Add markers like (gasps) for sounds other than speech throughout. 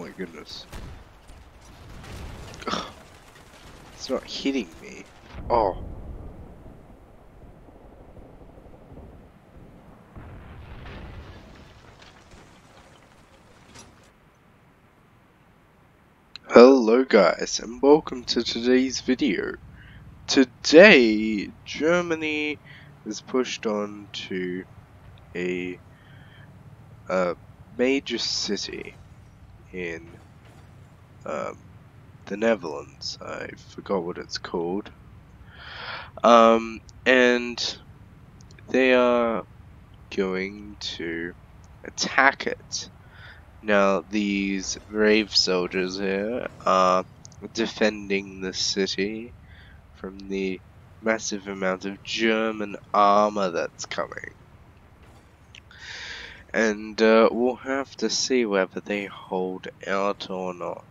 my goodness. Ugh. It's not hitting me. Oh. Hello guys and welcome to today's video. Today Germany is pushed on to a, a major city in um, the Netherlands. I forgot what it's called. Um, and they are going to attack it. Now, these brave soldiers here are defending the city from the massive amount of German armor that's coming. And uh, we'll have to see whether they hold out or not.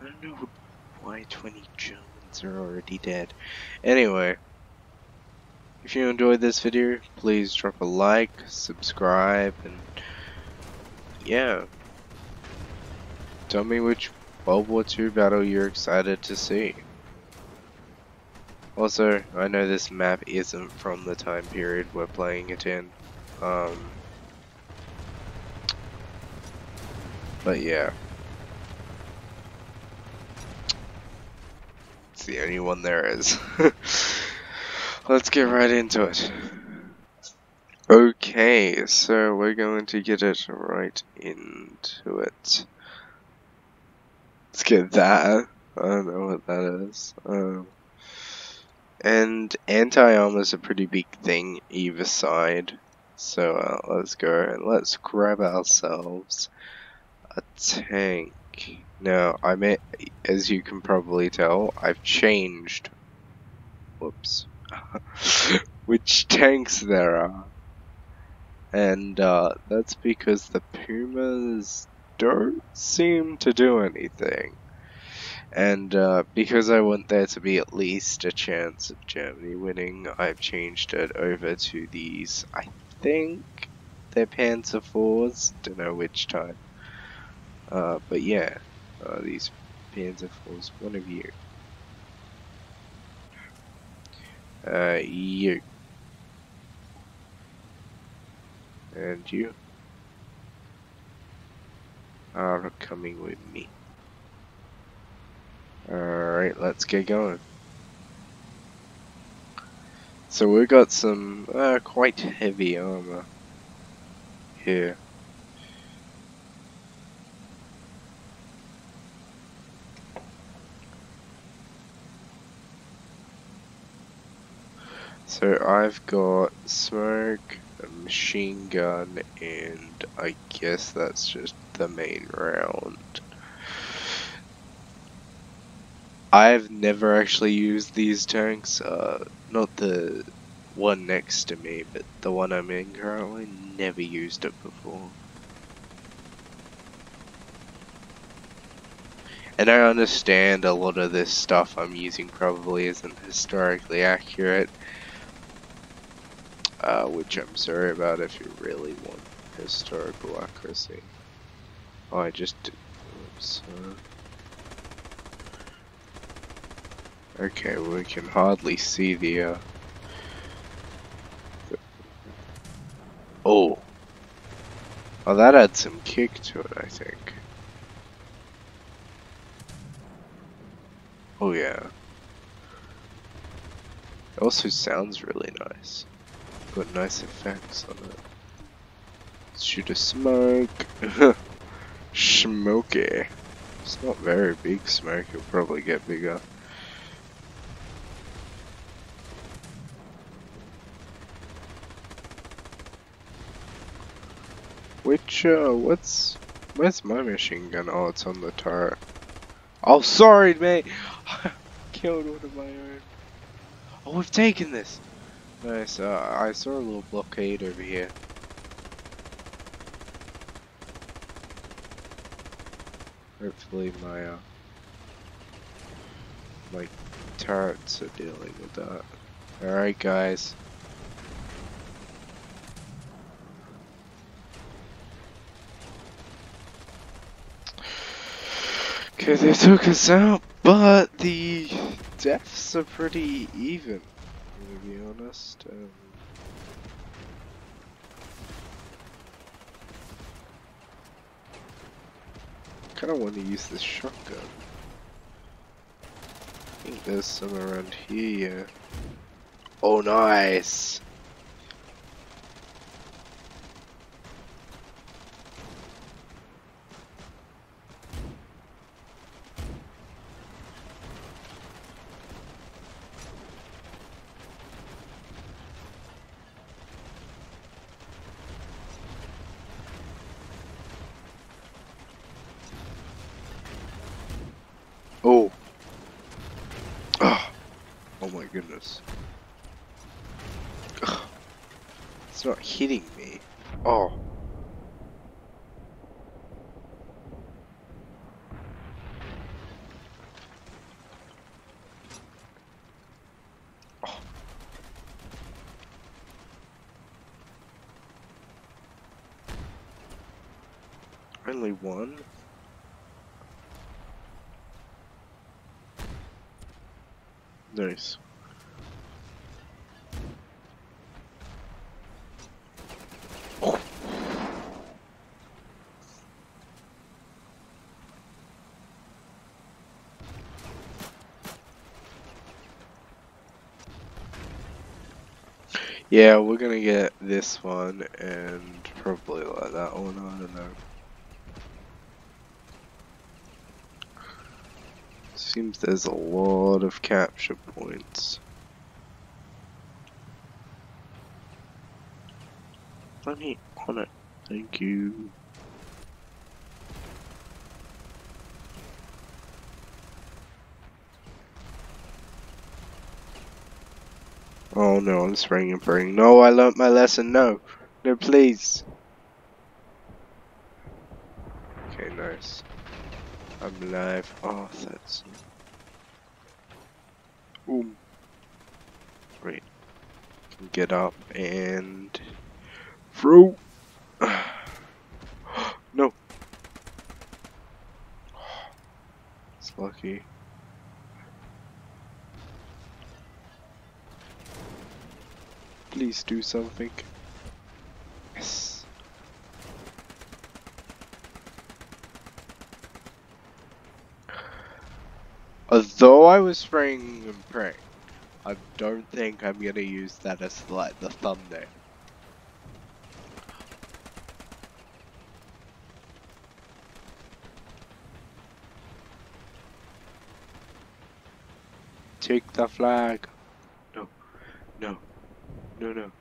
I don't know why 20 Germans are already dead. Anyway, if you enjoyed this video, please drop a like, subscribe, and yeah. Tell me which World War II battle you're excited to see. Also, I know this map isn't from the time period we're playing it in. Um, but yeah. It's the only one there is. (laughs) Let's get right into it. Okay, so we're going to get it right into it. Let's get that. I don't know what that is. Um, and anti-armor is a pretty big thing either side. So uh, let's go and let's grab ourselves a tank. Now, I may, as you can probably tell, I've changed. Whoops. (laughs) which tanks there are. And uh, that's because the Pumas don't seem to do anything. And uh, because I want there to be at least a chance of Germany winning, I've changed it over to these, I think they're Panzer IVs, don't know which type. Uh, but yeah, uh, these Panzer IVs, one of you. Uh, you. And you are coming with me. Alright, let's get going. So we've got some uh, quite heavy armor here. So I've got smoke, a machine gun, and I guess that's just the main round. I've never actually used these tanks, uh, not the one next to me, but the one I'm in currently, never used it before. And I understand a lot of this stuff I'm using probably isn't historically accurate, uh, which I'm sorry about if you really want historical accuracy. Oh, I just. Oops, uh, Okay, we can hardly see the, uh... Oh. Oh, that adds some kick to it, I think. Oh, yeah. It also sounds really nice. Got nice effects on it. Shoot a smoke. (laughs) Smoky. It's not very big smoke, it'll probably get bigger. Which, uh, what's, where's my machine gun? Oh, it's on the turret. Oh, sorry, mate! (laughs) Killed one of my own. Oh, we've taken this! Nice, uh, I saw a little blockade over here. Hopefully my, uh, my turrets are dealing with that. Alright, guys. Okay, they took us out, but the deaths are pretty even, to be honest. Um, kind of want to use this shotgun. I think there's some around here. Oh, nice! Oh. Oh. Oh my goodness. Ugh. It's not hitting me. Oh. Oh. Only one? Nice. Yeah, we're gonna get this one and probably like that one, I don't know. Seems there's a lot of capture points. Money on it. Thank you. Oh no, I'm spraying and praying. No, I learnt my lesson. No. No, please. Okay, nice. I'm alive. Oh, that's. Boom. Great. Get up and throw. (gasps) no. It's lucky. Please do something. Yes. Although I was spraying and praying, I don't think I'm gonna use that as like the thumbnail. Take the flag. No, no.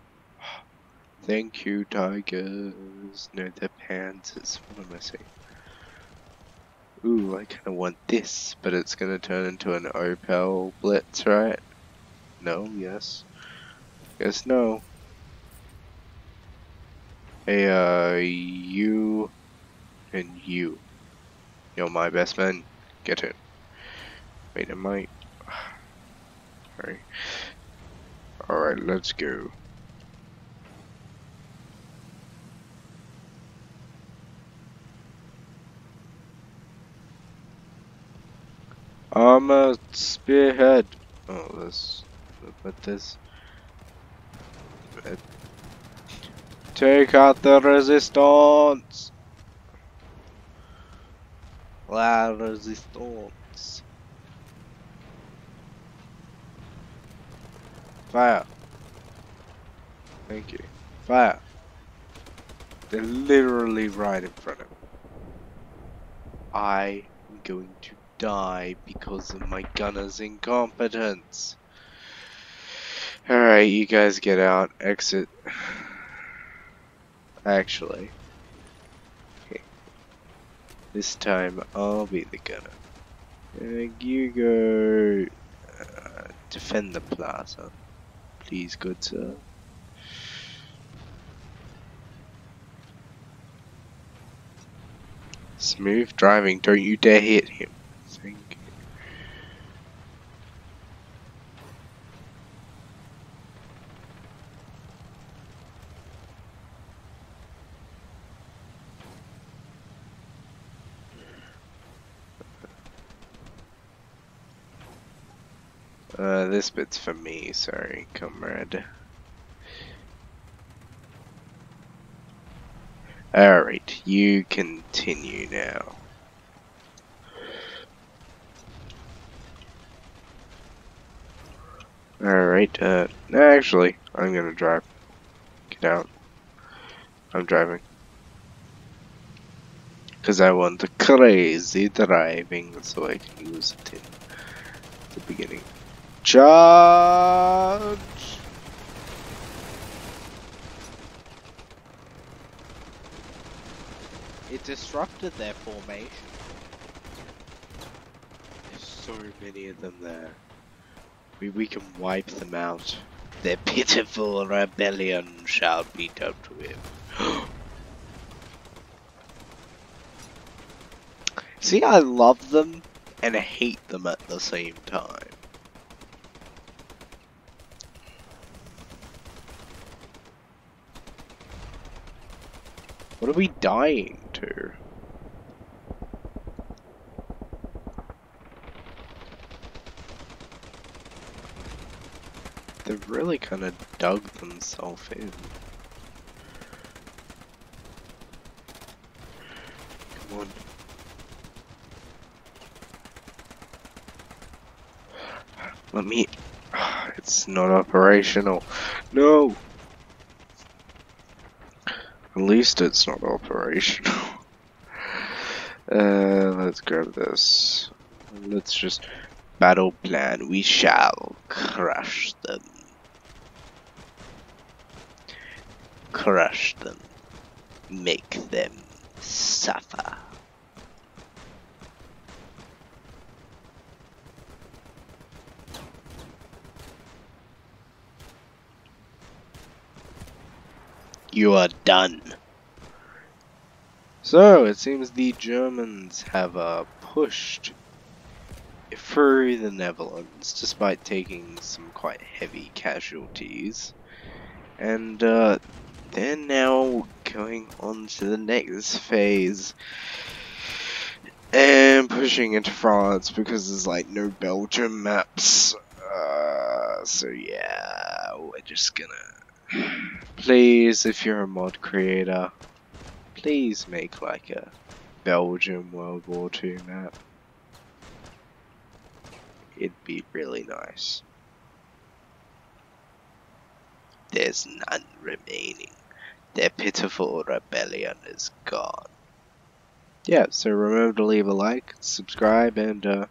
Thank you, tigers. No, the panthers. What am I saying? Ooh, I kind of want this, but it's gonna turn into an Opel Blitz, right? No, yes. Yes, no. Hey, uh, you and you. You're my best man. Get it. Wait, I might. Alright. Let's go. I'm a spearhead. Oh, this. But this. Take out the resistance. La resistance. Fire. Thank you. Fire. They're literally right in front of me. I am going to die because of my gunner's incompetence. Alright, you guys get out. Exit. Actually. This time I'll be the gunner. And you go uh, defend the plaza. Please, good sir. Smooth driving, don't you dare hit him. Thank you. Uh, this bit's for me, sorry, comrade. Alright, you continue now. Alright, uh, actually, I'm gonna drive. Get out. I'm driving. Because I want the crazy driving so I can use it in the beginning. Charge! It disrupted their formation. There's so many of them there. We, we can wipe them out. Their pitiful rebellion shall be dealt to him. (gasps) See, I love them and hate them at the same time. What are we dying to? They've really kind of dug themselves in. Come on. Let me... (sighs) It's not operational. No! At least it's not operational. (laughs) uh, let's grab this. Let's just battle plan. We shall crush them. Crush them. Make them suffer. You are done. So, it seems the Germans have uh, pushed through the Netherlands, despite taking some quite heavy casualties. And uh, they're now going on to the next phase. And pushing into France because there's like no Belgium maps. Uh, so yeah, we're just gonna Please, if you're a mod creator, please make like a Belgium World War II map. It'd be really nice. There's none remaining. Their pitiful rebellion is gone. Yeah, so remember to leave a like, subscribe, and uh,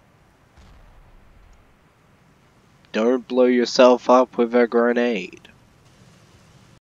don't blow yourself up with a grenade.